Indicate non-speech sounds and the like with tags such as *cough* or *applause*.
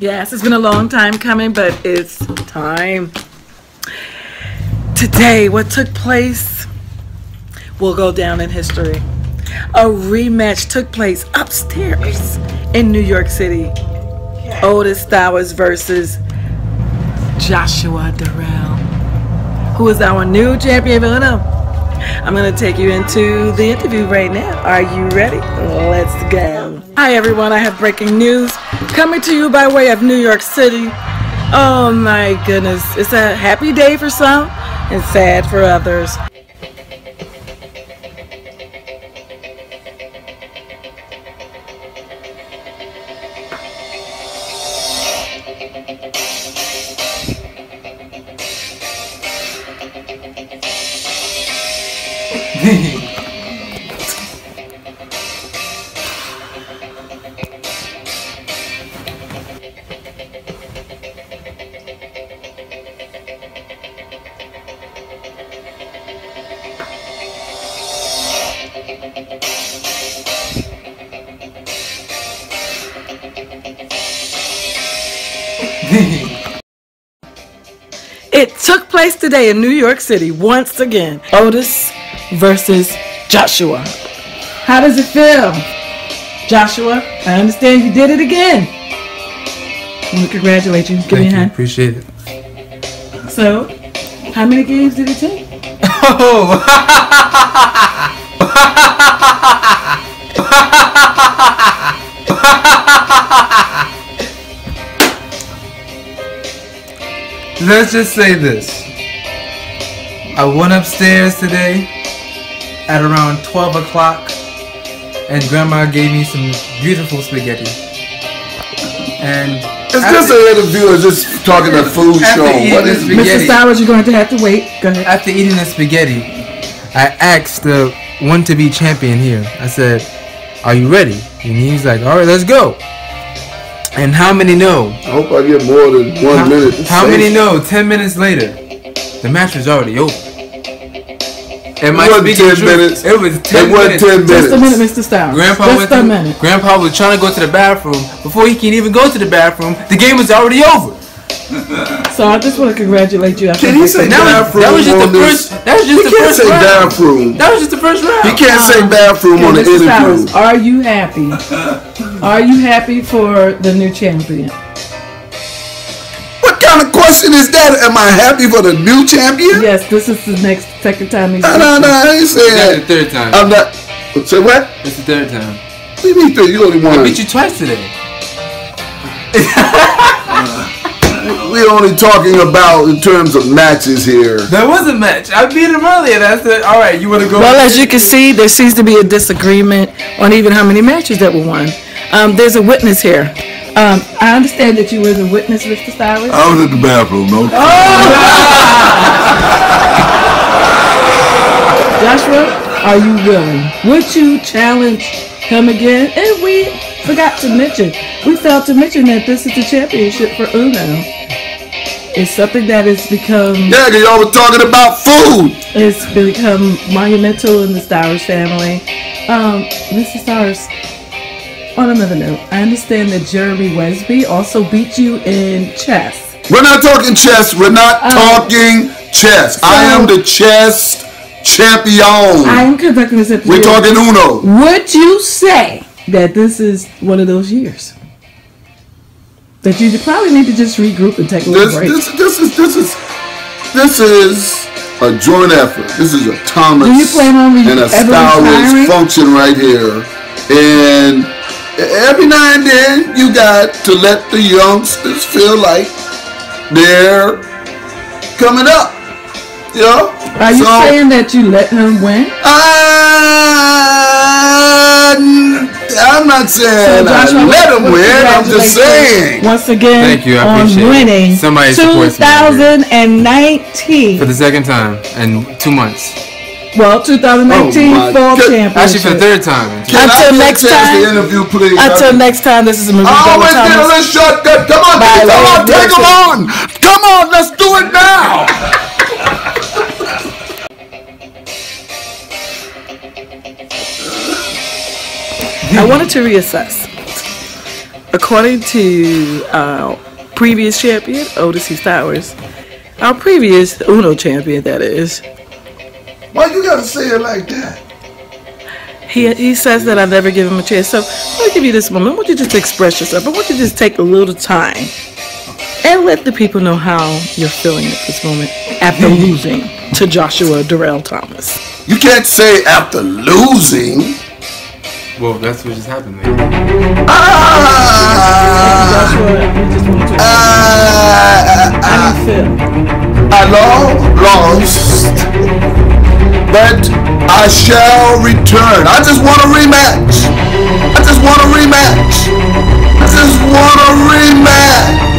Yes, it's been a long time coming, but it's time. Today, what took place will go down in history. A rematch took place upstairs in New York City. Odis Stowers versus Joshua Durrell, who is our new champion. I'm going to take you into the interview right now. Are you ready? Let's go. Hi, everyone. I have breaking news coming to you by way of New York City. Oh, my goodness. It's a happy day for some and sad for others. It took place today in New York City once again. Odis versus Joshua. How does it feel? Joshua, I understand you did it again. I want to congratulate you. Give Thank me a you. hand. Appreciate it. So, how many games did it take? Oh! *laughs* Let's just say this. I went upstairs today at around 12 o'clock and grandma gave me some beautiful spaghetti. And It's just an interview. It's just talking a food After show. eating What this spaghetti- Mr. Stowers, you're going to have to wait. Go ahead. after eating the spaghetti, I asked the one to be champion here. I said, "Are you ready?" And he's like, "All right, let's go." And how many know? I hope I get more than one How, minute. how say many know? Ten minutes later, the match was already over. Am I wasn't 10 truth? minutes. It was ten It wasn't minutes. 10 minutes. Just a minute, Mr. Stowers. Grandpa Just went a to, minute. Grandpa was trying to go to the bathroom. Before he can even go to the bathroom, the game was already over. *laughs* So I just want to congratulate you. Can he say That was, bathroom that was just the on this? first. That was He the can't first say round. bathroom. That was just the first round. He can't say bathroom on the Mr. interview. Stowers, are you happy? Are you happy for the new champion? What kind of question is that? Am I happy for the new champion? Yes, this is the next second time he's. No, no, no. I ain't saying That's the third time. I'm not. Say what? It's the third time. What do you mean? You only won. I won. beat you twice today. *laughs* We're only talking about in terms of matches here. That was a match. I beat him earlier. That's it. All right, you want to go? Well, as you can see, there seems to be a disagreement on even how many matches that were won. Um, there's a witness here. Um, I understand that you were the witness, Mr. Stowers. I was at the bathroom. No. *laughs* Joshua, are you willing? Would you challenge him again? And we forgot to mention, we failed to mention that this is the championship for Uno. It's something that has become Yeah, cause y'all was talking about food. it's become monumental in the Stowers family. Um, Mr. Stowers, on another note, I understand that Jeremy Wesby also beat you in chess. We're not talking chess. We're not Um, talking chess. I am the chess champion. I am conducting this interview. We're talking Uno. Would you say that this is one of those years? That you probably need to just regroup and take a little This, break. this, this is this is this is a joint effort. This is a Thomas Do you plan on re- and a Stowers function right here. And every now and then you got to let the youngsters feel like they're coming up. You know? Are you So- saying that you let him win? Uh, I'm not saying I Joshua, let him win. I'm just saying. Once again Thank you, I on appreciate it. winning Somebody supports me 2019. For the second time in two months. Well, 2019 Oh fall God. championship. Actually, for the third time. Can Until I next time- interview, please? Until next time, this is a movie. I always get a little shortcut. Come on, By come on, take them on. Come on, let's do it now. I wanted to reassess. According to uh, previous champion, Odis C. Stowers, our previous Uno champion, that is, Why you gotta say it like that? he, he says that I never give him a chance. So I'll give you this moment. I want you just to express yourself. I want you to just take a little time and let the people know how you're feeling at this moment after losing to Joshua Durrell Thomas. You can't say after losing. Well, that's what just happened. There. Ah, Joshua, we just want to ah, how you feel. I lo- lost, but I shall return. I just want a rematch. I just want a rematch. I just want a rematch.